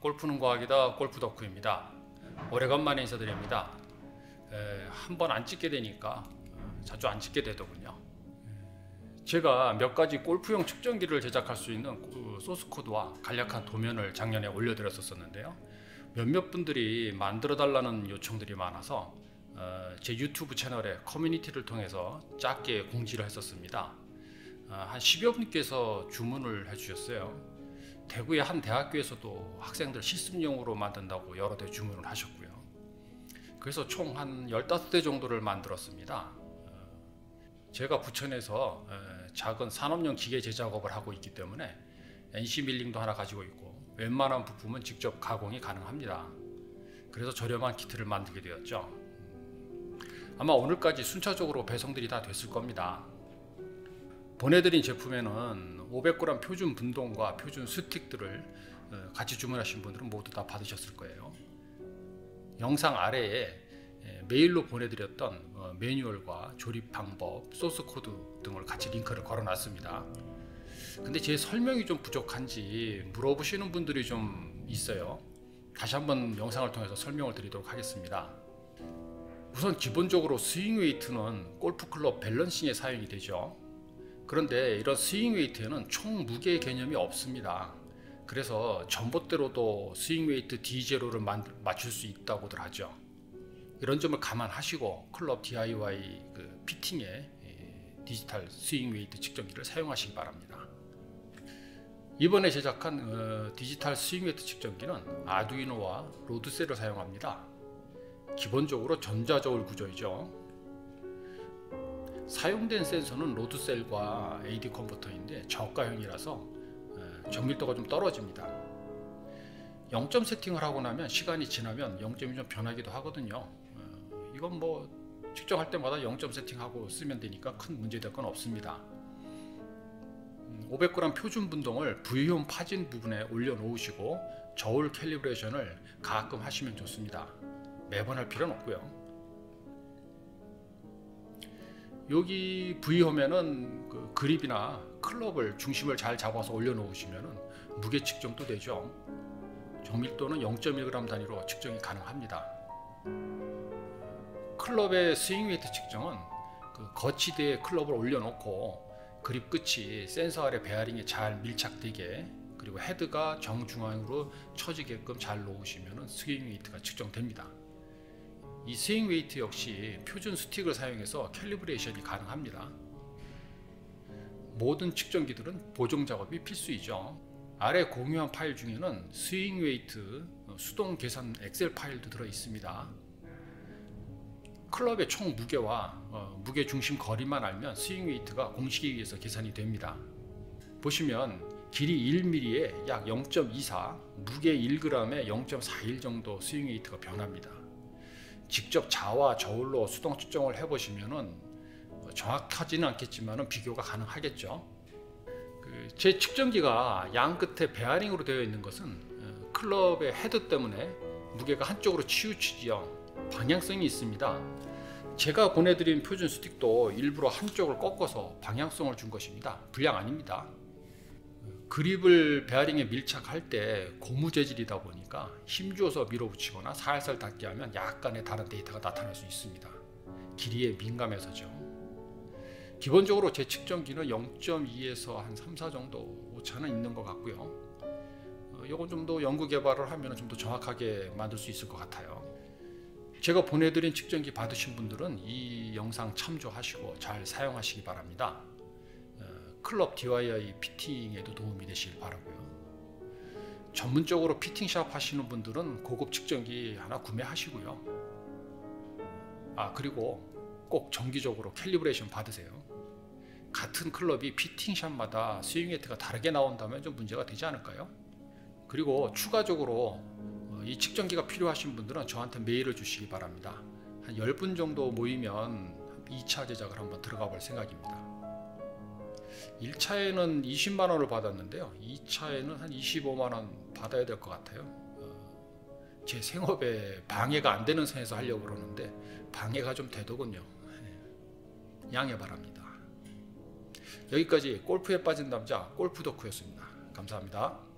골프는 과학이다 골프 덕후입니다. 오래간만에 인사드립니다. 한 번 안 찍게 되니까 어, 자주 안 찍게 되더군요. 제가 몇 가지 골프용 측정기를 제작할 수 있는 그 소스 코드와 간략한 도면을 작년에 올려드렸었는데요. 몇몇 분들이 만들어 달라는 요청들이 많아서 어, 제 유튜브 채널에 커뮤니티를 통해서 짧게 공지를 했었습니다. 어, 한 10여 분께서 주문을 해주셨어요. 대구의 한 대학교에서도 학생들 실습용으로 만든다고 여러 대 주문을 하셨고요. 그래서 총 한 15대 정도를 만들었습니다. 어, 제가 부천에서 작은 산업용 기계 제작업을 하고 있기 때문에 NC 밀링도 하나 가지고 있고 웬만한 부품은 직접 가공이 가능합니다. 그래서 저렴한 키트를 만들게 되었죠. 아마 오늘까지 순차적으로 배송들이 다 됐을 겁니다. 보내드린 제품에는 500g 표준 분동과 표준 스틱들을 어, 같이 주문하신 분들은 모두 다 받으셨을 거예요. 영상 아래에 메일로 보내드렸던 어, 매뉴얼과 조립 방법, 소스 코드 등을 같이 링크를 걸어놨습니다. 근데 제 설명이 좀 부족한지 물어보시는 분들이 좀 있어요. 다시 한번 영상을 통해서 설명을 드리도록 하겠습니다. 우선 기본적으로 swing weight는 골프 클럽 balancing에 사용이 되죠. 그런데 이런 swing weight에는 총 무게 개념이 없습니다. 그래서 전봇대로도 swing weight D0를 맞출 수 있다고들 하죠. 이런 점을 감안하시고 클럽 DIY 그 fitting에 디지털 swing weight 측정기를 사용하시기 바랍니다. 이번에 제작한 어, 디지털 swing weight 측정기는 아두이노와 load cell을 사용합니다. 기본적으로 전자저울 구조이죠. 사용된 센서는 로드셀과 AD 컨버터인데 저가형이라서 정밀도가 좀 떨어집니다. 0점 세팅을 하고 나면 시간이 지나면 0점이 좀 변하기도 하거든요. 어, 이건 뭐 측정할 때마다 0점 세팅하고 쓰면 되니까 큰 문제될 건 없습니다. 500g 음, 표준 분동을 V홈 파진 부분에 올려 놓으시고 저울 calibration을 가끔 하시면 좋습니다. 매번 할 필요는 없고요. 여기 V홈에는 그 그립이나 클럽을 중심을 잘 잡아서 올려놓으시면 무게 측정도 되죠. 정밀도는 0.1g 단위로 측정이 가능합니다. 클럽의 swing weight 측정은 그 거치대에 클럽을 올려놓고 그립 끝이 센서 아래 베어링에 잘 밀착되게 그리고 헤드가 정중앙으로 처지게끔 잘 놓으시면 swing weight가 측정됩니다. 이 swing weight 역시 표준 스틱을 사용해서 calibration이 가능합니다. 모든 측정기들은 보정 작업이 필수이죠. 아래 공유한 파일 중에는 swing weight 어, 수동 계산 엑셀 파일도 들어 있습니다. 클럽의 총 무게와 어, 무게 중심 거리만 알면 swing weight가 공식에 의해서 계산이 됩니다. 보시면 길이 1mm에 약 0.24, 무게 1g에 0.41 정도 swing weight가 변합니다. 직접 자와 저울로 수동 측정을 해보시면은 정확하지는 않겠지만 비교가 가능하겠죠. 그 제 측정기가 양 끝에 베어링으로 되어 있는 것은 어, 클럽의 헤드 때문에 무게가 한쪽으로 치우치지요. 방향성이 있습니다. 제가 보내드린 표준 스틱도 일부러 한쪽을 꺾어서 방향성을 준 것입니다. 불량 아닙니다. 그립을 베어링에 밀착할 때 고무 재질이다 보니까 힘주어서 밀어붙이거나 살살 닿게 하면 약간의 다른 데이터가 나타날 수 있습니다. 길이에 민감해서죠. 기본적으로 제 측정기는 0.2에서 한 3, 4 정도 오차는 있는 것 같고요. 어, 이건 좀 더 연구 개발을 하면 좀 더 정확하게 만들 수 있을 것 같아요. 제가 보내드린 측정기 받으신 분들은 이 영상 참조하시고 잘 사용하시기 바랍니다. 클럽 DIY fitting에도 도움이 되시길 바라고요. 전문적으로 fitting shop 하시는 분들은 고급 측정기 하나 구매하시고요. 아 그리고 꼭 정기적으로 calibration 받으세요. 같은 클럽이 fitting shop마다 swing weight가 다르게 나온다면 좀 문제가 되지 않을까요? 그리고 추가적으로 어, 이 측정기가 필요하신 분들은 저한테 메일을 주시기 바랍니다. 한 10분 정도 모이면 2차 제작을 한번 들어가 볼 생각입니다. 1차에는 20만 원을 받았는데요. 2차에는 한 25만 원 받아야 될 것 같아요. 어, 제 생업에 방해가 안 되는 선에서 하려고 그러는데 방해가 좀 되더군요. 네. 양해 바랍니다. 여기까지 골프에 빠진 남자 골프 덕후였습니다. 감사합니다.